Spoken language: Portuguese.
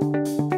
Música